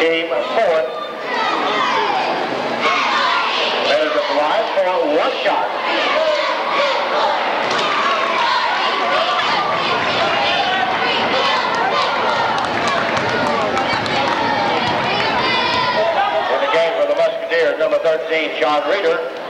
game four. That is a fly for one shot. number 13, Sean Reeder,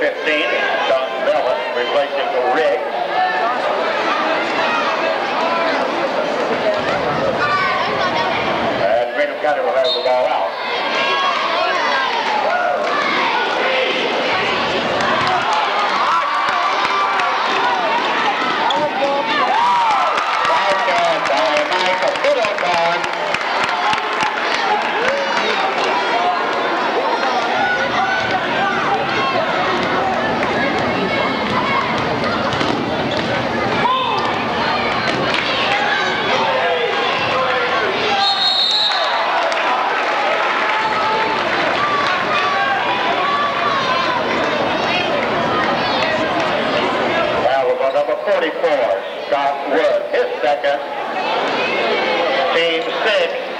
15, Don Melvin, replacing Riggs. And Greenup County will have the ball out. 44, Scott Wood, his second. Team 6,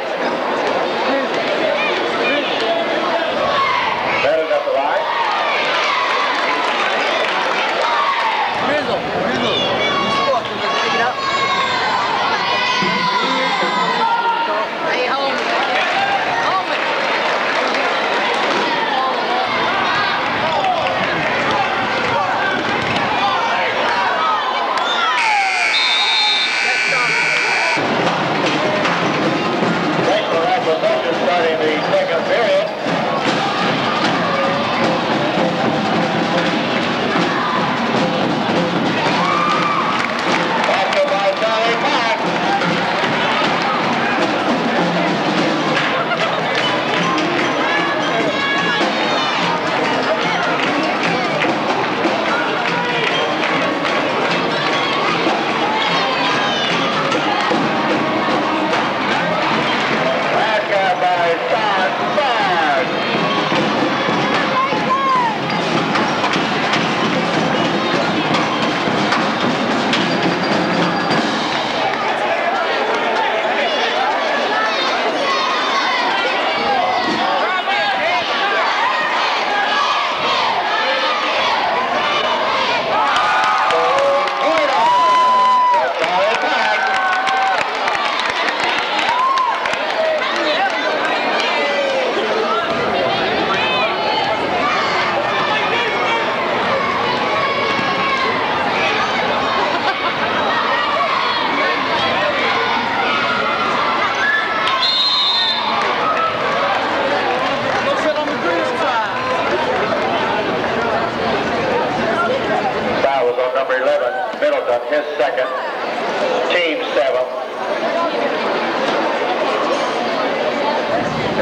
Team seven.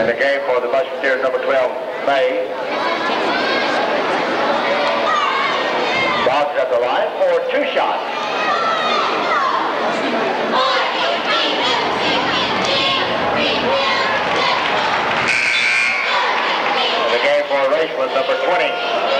In the game for the Musketeers, number 12, May. Boggs at the line for two shots. In the game for Raceland, number 20,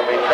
Alabama.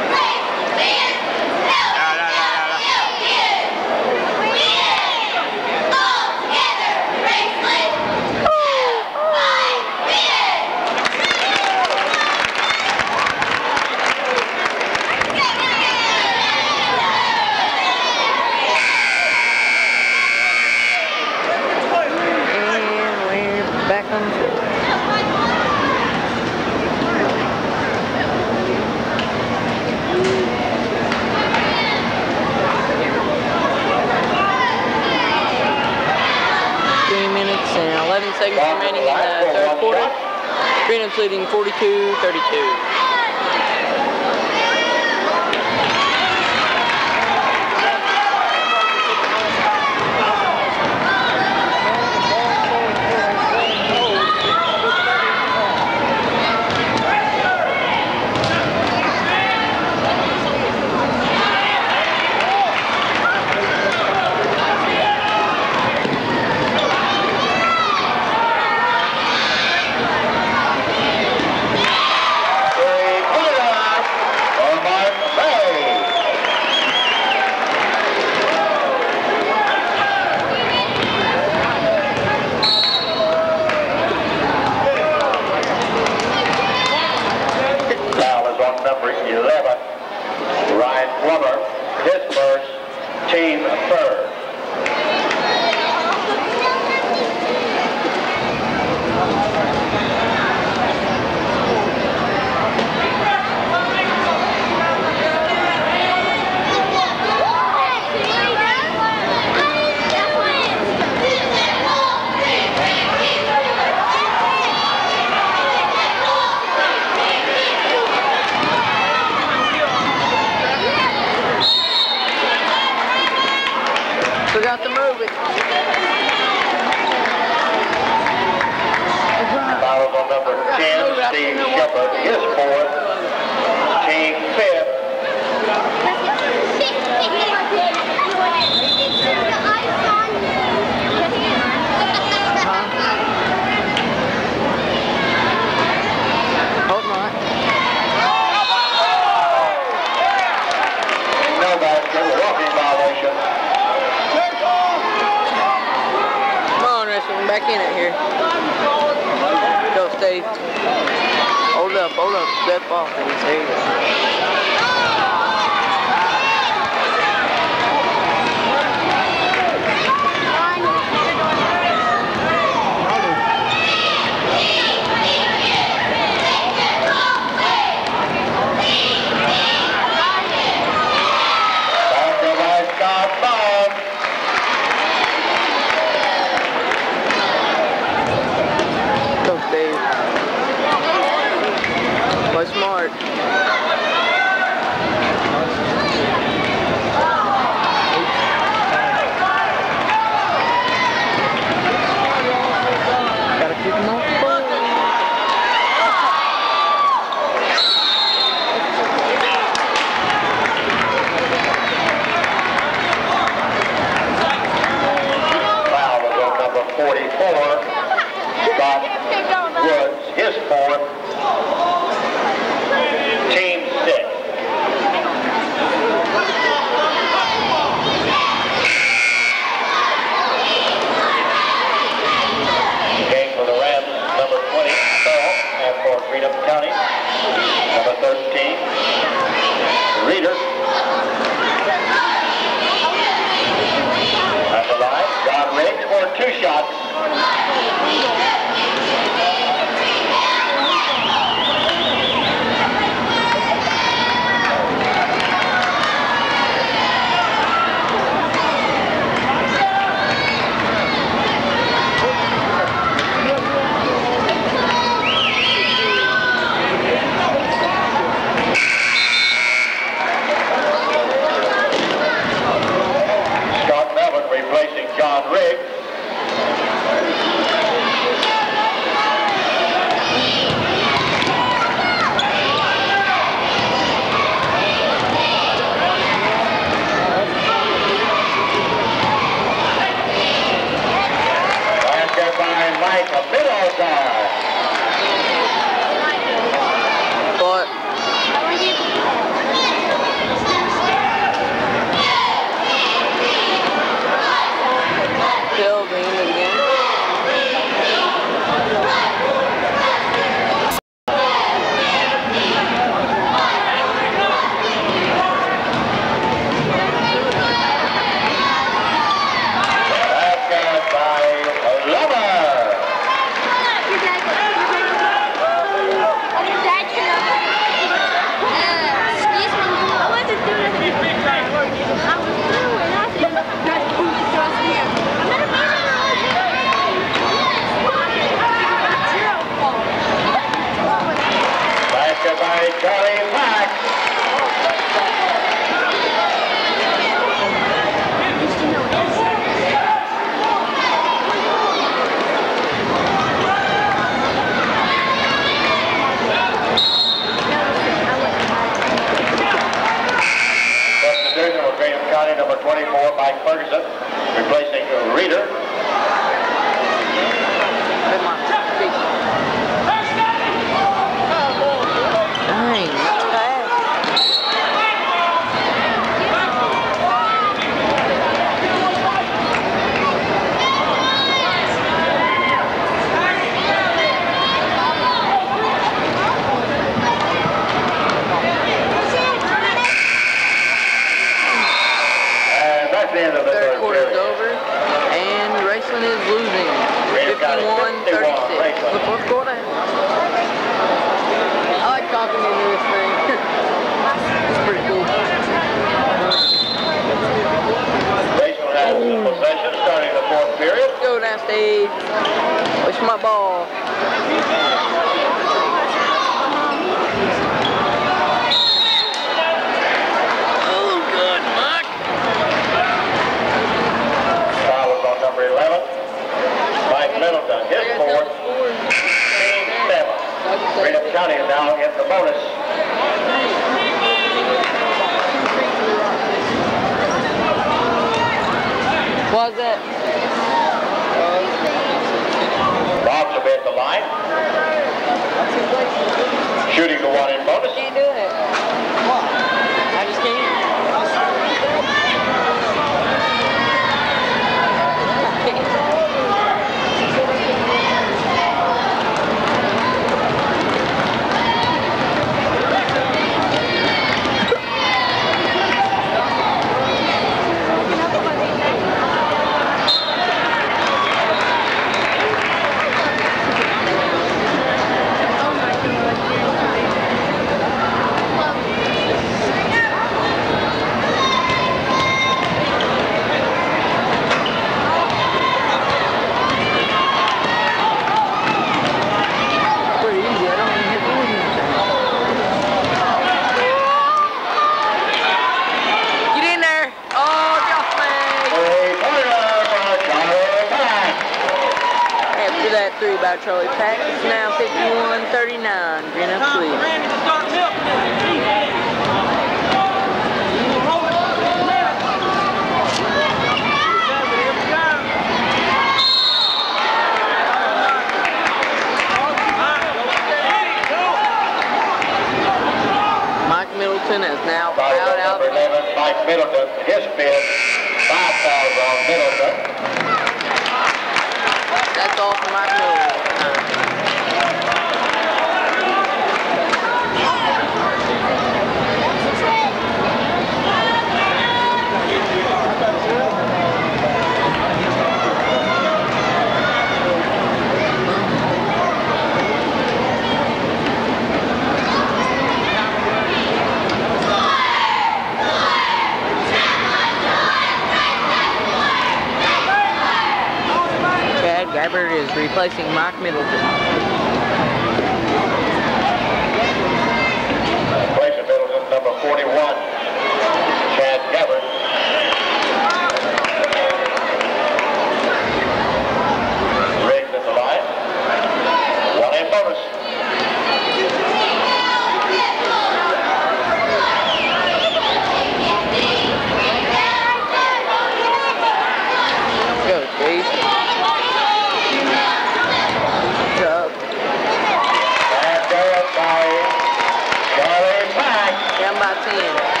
10.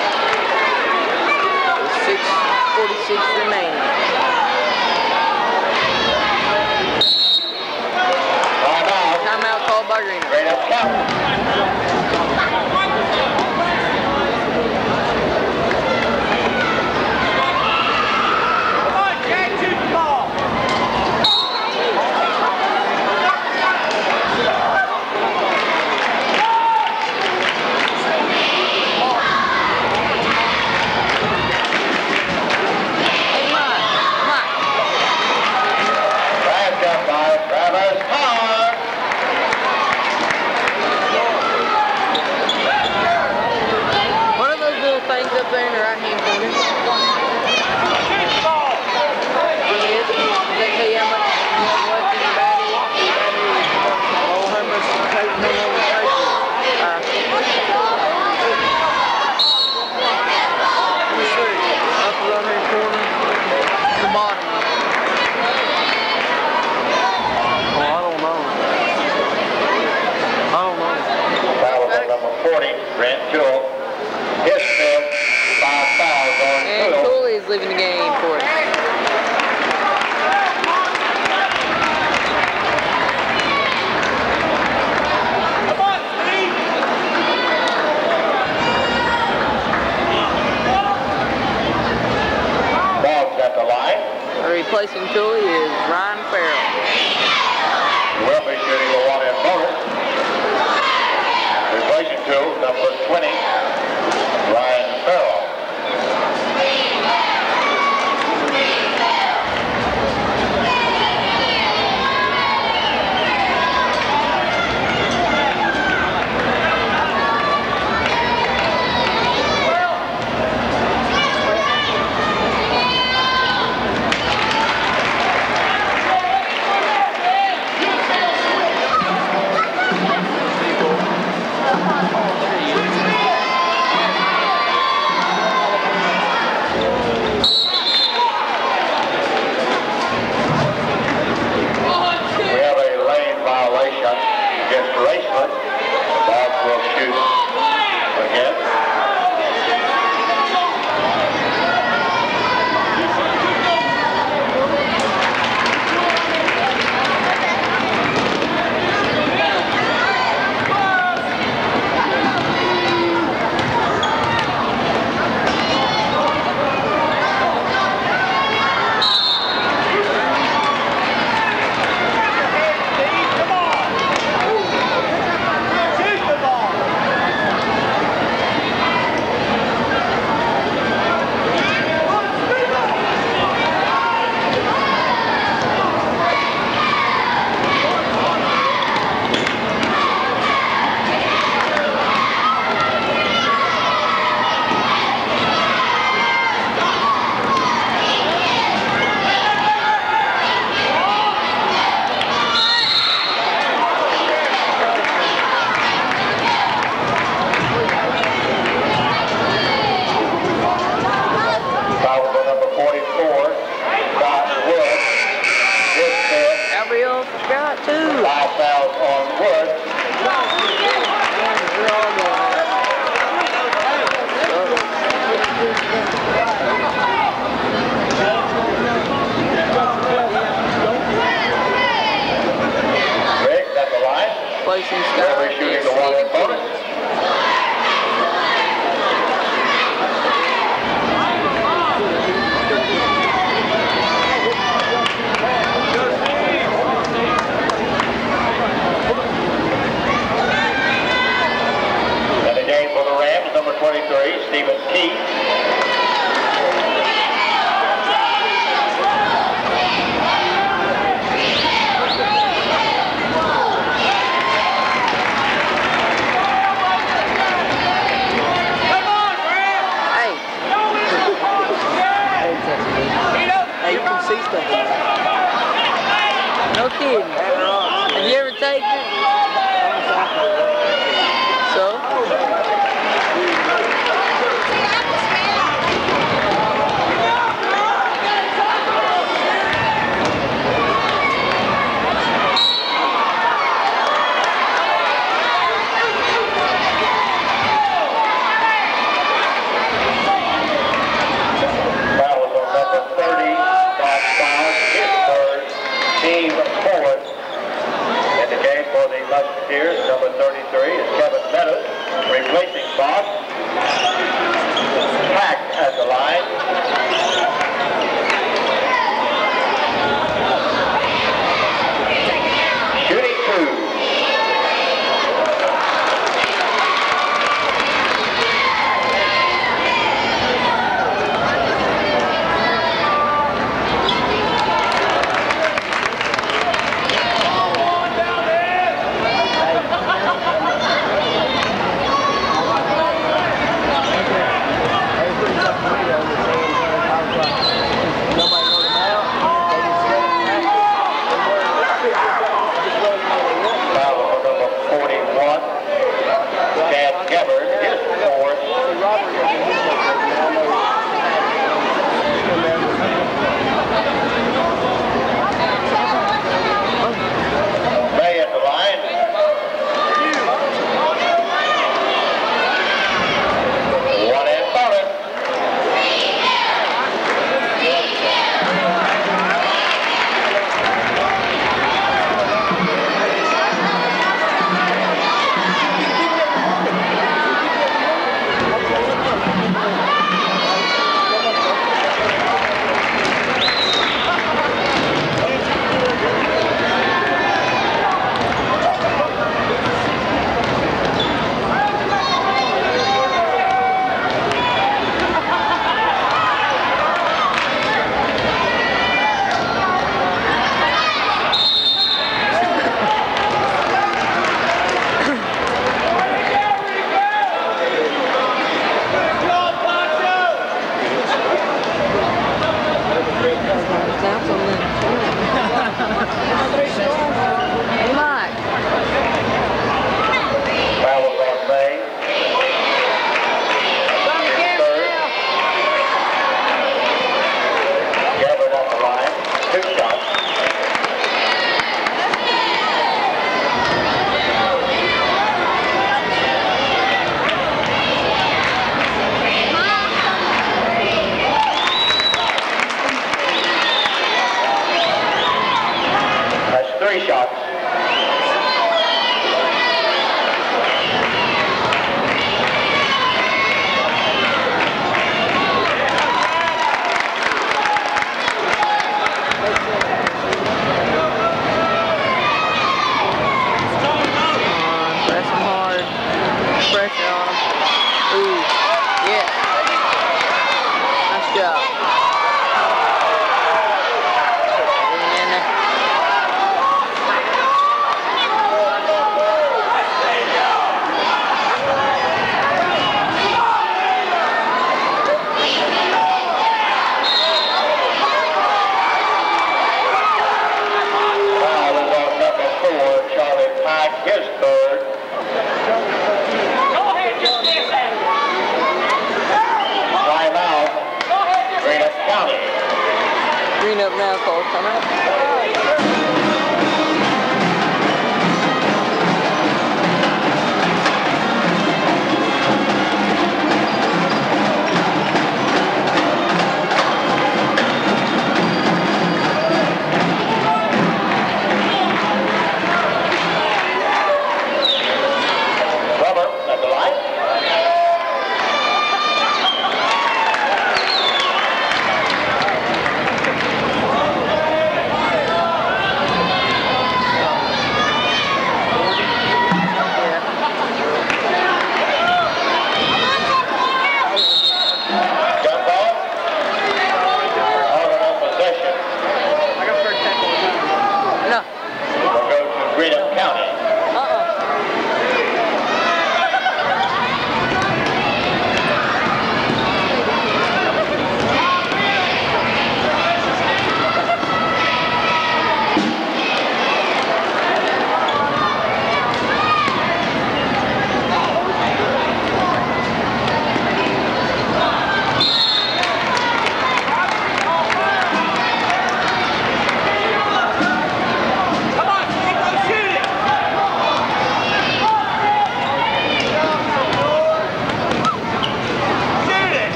Six. Forty-six remaining. Timeout called by Reno. Brent Jewell. Ismail by fouls on And Cooley's leaving the game for it. Replacing Tully is Ryan Farrell. Well, be shooting number 20, Ryan Farrell.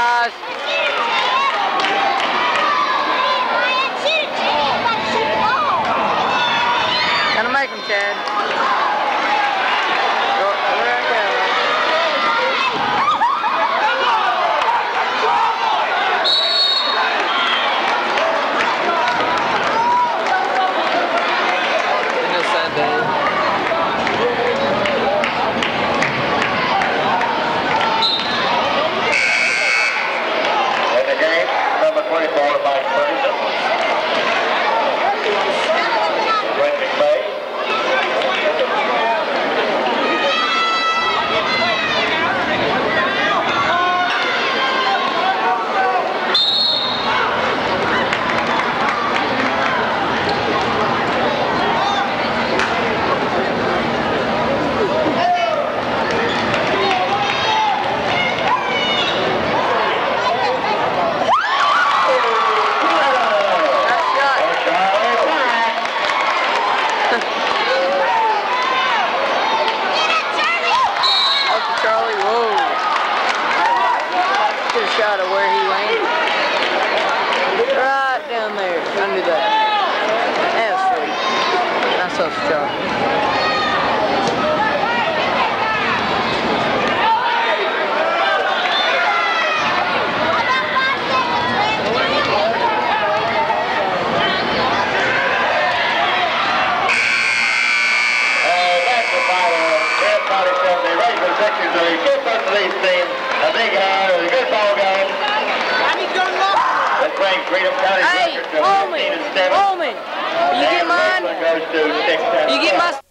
Guys. Gonna make him, Chad. Greenup County hey, homie, homie, you get mine? You get my...